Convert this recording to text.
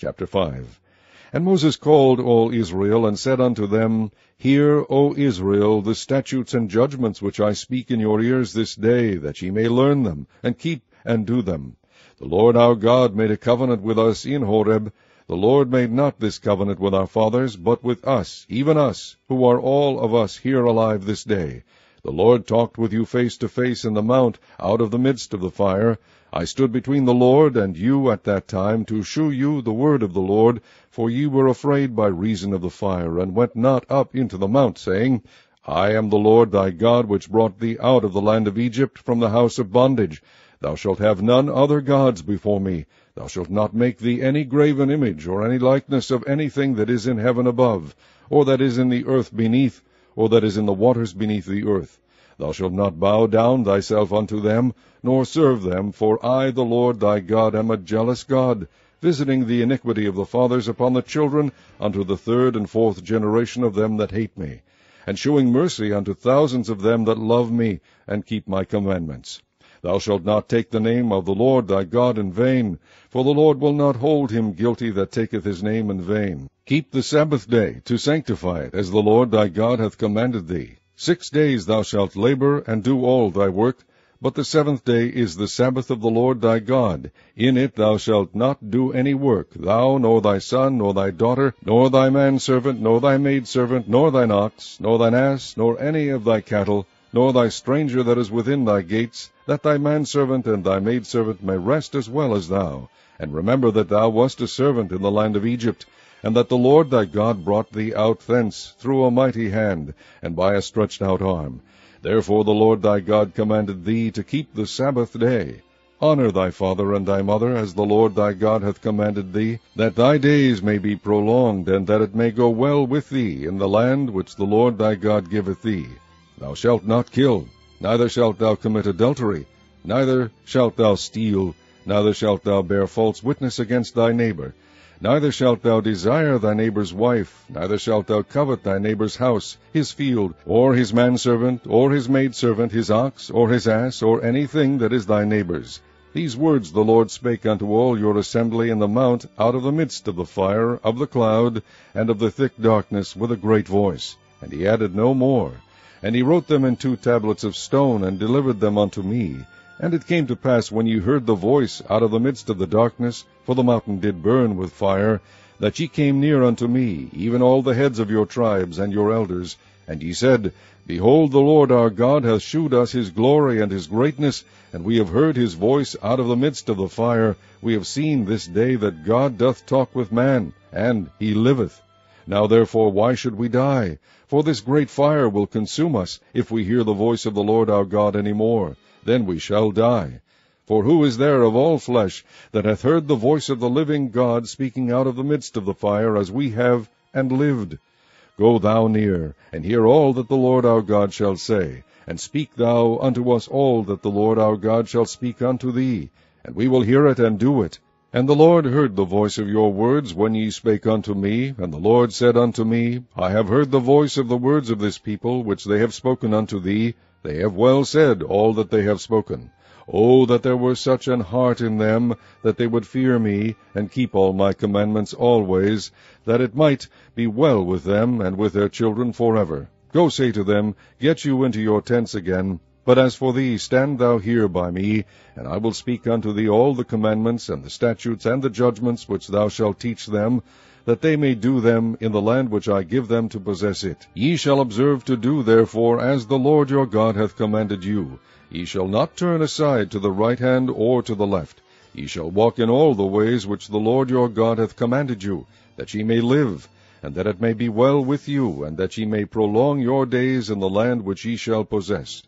Chapter 5 And Moses called all Israel, and said unto them, Hear, O Israel, the statutes and judgments which I speak in your ears this day, that ye may learn them, and keep and do them. The Lord our God made a covenant with us in Horeb. The Lord made not this covenant with our fathers, but with us, even us, who are all of us here alive this day. The Lord talked with you face to face in the mount, out of the midst of the fire. I stood between the Lord and you at that time, to shew you the word of the Lord, for ye were afraid by reason of the fire, and went not up into the mount, saying, I am the Lord thy God, which brought thee out of the land of Egypt from the house of bondage. Thou shalt have none other gods before me. Thou shalt not make thee any graven image, or any likeness of anything that is in heaven above, or that is in the earth beneath, or that is in the waters beneath the earth. Thou shalt not bow down thyself unto them, nor serve them, for I, the Lord thy God, am a jealous God, visiting the iniquity of the fathers upon the children unto the third and fourth generation of them that hate me, and shewing mercy unto thousands of them that love me, and keep my commandments. Thou shalt not take the name of the Lord thy God in vain, for the Lord will not hold him guilty that taketh his name in vain. Keep the Sabbath day, to sanctify it, as the Lord thy God hath commanded thee. Six days thou shalt labor, and do all thy work, but the seventh day is the Sabbath of the Lord thy God. In it thou shalt not do any work, thou, nor thy son, nor thy daughter, nor thy manservant, nor thy maidservant, nor thine ox, nor thine ass, nor any of thy cattle, nor thy stranger that is within thy gates, that thy manservant and thy maidservant may rest as well as thou. And remember that thou wast a servant in the land of Egypt, and that the Lord thy God brought thee out thence through a mighty hand, and by a stretched out arm. Therefore the Lord thy God commanded thee to keep the Sabbath day. Honor thy father and thy mother, as the Lord thy God hath commanded thee, that thy days may be prolonged, and that it may go well with thee in the land which the Lord thy God giveth thee. Thou shalt not kill, neither shalt thou commit adultery, neither shalt thou steal, neither shalt thou bear false witness against thy neighbor, neither shalt thou desire thy neighbor's wife, neither shalt thou covet thy neighbor's house, his field, or his manservant, or his maidservant, his ox, or his ass, or anything that is thy neighbor's. These words the Lord spake unto all your assembly in the mount out of the midst of the fire, of the cloud, and of the thick darkness, with a great voice. And he added no more. And he wrote them in two tablets of stone, and delivered them unto me. And it came to pass, when ye heard the voice out of the midst of the darkness, for the mountain did burn with fire, that ye came near unto me, even all the heads of your tribes and your elders, and ye said, Behold, the Lord our God hath shewed us his glory and his greatness, and we have heard his voice out of the midst of the fire. We have seen this day that God doth talk with man, and he liveth. Now therefore why should we die? For this great fire will consume us, if we hear the voice of the Lord our God any more. Then we shall die. For who is there of all flesh that hath heard the voice of the living God speaking out of the midst of the fire, as we have, and lived? Go thou near, and hear all that the Lord our God shall say, and speak thou unto us all that the Lord our God shall speak unto thee, and we will hear it and do it. And the Lord heard the voice of your words when ye spake unto me, and the Lord said unto me, I have heard the voice of the words of this people, which they have spoken unto thee. They have well said all that they have spoken. O that there were such an heart in them, that they would fear me, and keep all my commandments always, that it might be well with them and with their children for ever. Go say to them, Get you into your tents again, but as for thee, stand thou here by me, and I will speak unto thee all the commandments, and the statutes, and the judgments, which thou shalt teach them, that they may do them in the land which I give them to possess it. Ye shall observe to do therefore as the Lord your God hath commanded you. Ye shall not turn aside to the right hand or to the left. Ye shall walk in all the ways which the Lord your God hath commanded you, that ye may live, and that it may be well with you, and that ye may prolong your days in the land which ye shall possess.